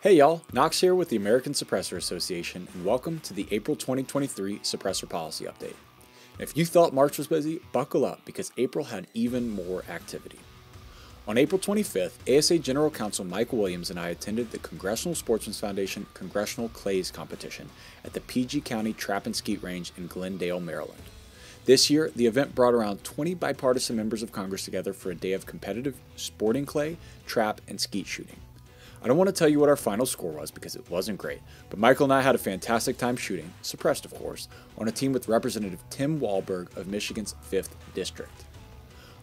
Hey y'all, Knox here with the American Suppressor Association, and welcome to the April 2023 Suppressor Policy Update. If you thought March was busy, buckle up because April had even more activity. On April 25th, ASA General Counsel Michael Williams and I attended the Congressional Sportsmen's Foundation Congressional Clays Competition at the PG County Trap and Skeet Range in Glenn Dale, Maryland. This year, the event brought around 20 bipartisan members of Congress together for a day of competitive sporting clay, trap, and skeet shooting. I don't want to tell you what our final score was because it wasn't great, but Michael and I had a fantastic time shooting, suppressed of course, on a team with Representative Tim Walberg of Michigan's 5th District.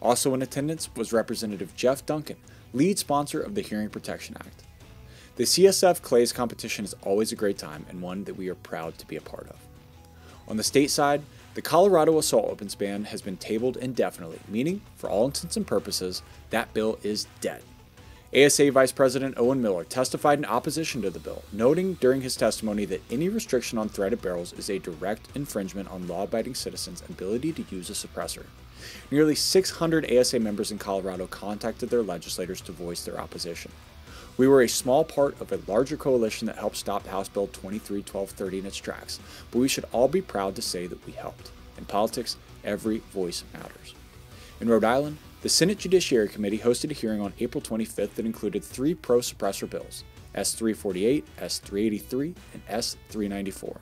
Also in attendance was Representative Jeff Duncan, lead sponsor of the Hearing Protection Act. The CSF Clays competition is always a great time and one that we are proud to be a part of. On the state side, the Colorado Assault Weapons ban has been tabled indefinitely, meaning, for all intents and purposes, that bill is dead. ASA Vice President Owen Miller testified in opposition to the bill, noting during his testimony that any restriction on threaded barrels is a direct infringement on law abiding citizens' ability to use a suppressor. Nearly 600 ASA members in Colorado contacted their legislators to voice their opposition. We were a small part of a larger coalition that helped stop House Bill 231230 in its tracks, but we should all be proud to say that we helped. In politics, every voice matters. In Rhode Island, the Senate Judiciary Committee hosted a hearing on April 25th that included three pro suppressor bills S 348, S 383, and S 394.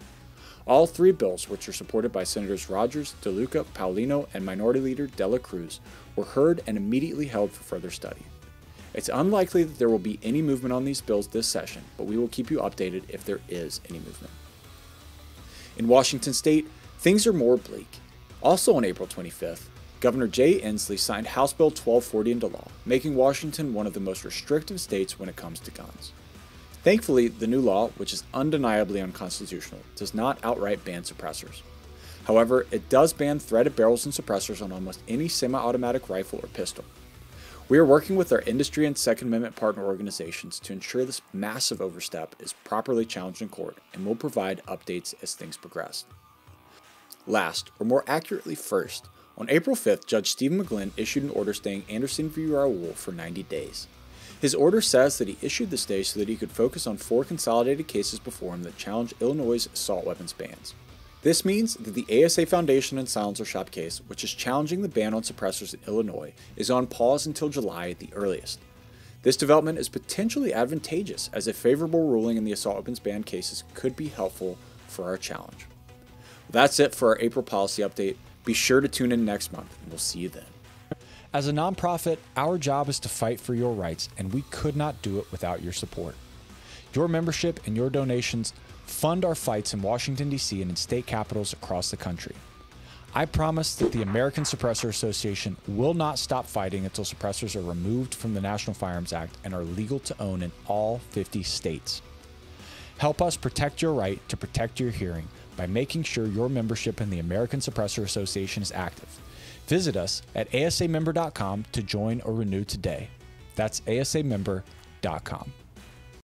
All three bills, which are supported by Senators Rogers, DeLuca, Paulino, and Minority Leader Dela Cruz, were heard and immediately held for further study. It's unlikely that there will be any movement on these bills this session, but we will keep you updated if there is any movement. In Washington state, things are more bleak. Also on April 25th, Governor Jay Inslee signed House Bill 1240 into law, making Washington one of the most restrictive states when it comes to guns. Thankfully, the new law, which is undeniably unconstitutional, does not outright ban suppressors. However, it does ban threaded barrels and suppressors on almost any semi automatic rifle or pistol. We are working with our industry and Second Amendment partner organizations to ensure this massive overstep is properly challenged in court and will provide updates as things progress. Last, or more accurately first, on April 5th, Judge Stephen McGlynn issued an order staying Anderson v. Raoul for 90 days. His order says that he issued the stay so that he could focus on four consolidated cases before him that challenge Illinois' assault weapons bans. This means that the ASA Foundation and Silencer Shop case, which is challenging the ban on suppressors in Illinois, is on pause until July at the earliest. This development is potentially advantageous as a favorable ruling in the assault weapons ban cases could be helpful for our challenge. That's it for our April policy update. Be sure to tune in next month, and we'll see you then. As a nonprofit, our job is to fight for your rights, and we could not do it without your support. Your membership and your donations fund our fights in Washington, D.C. and in state capitals across the country. I promise that the American Suppressor Association will not stop fighting until suppressors are removed from the National Firearms Act and are legal to own in all 50 states. Help us protect your right to protect your hearing by making sure your membership in the American Suppressor Association is active. Visit us at asamember.com to join or renew today. That's asamember.com.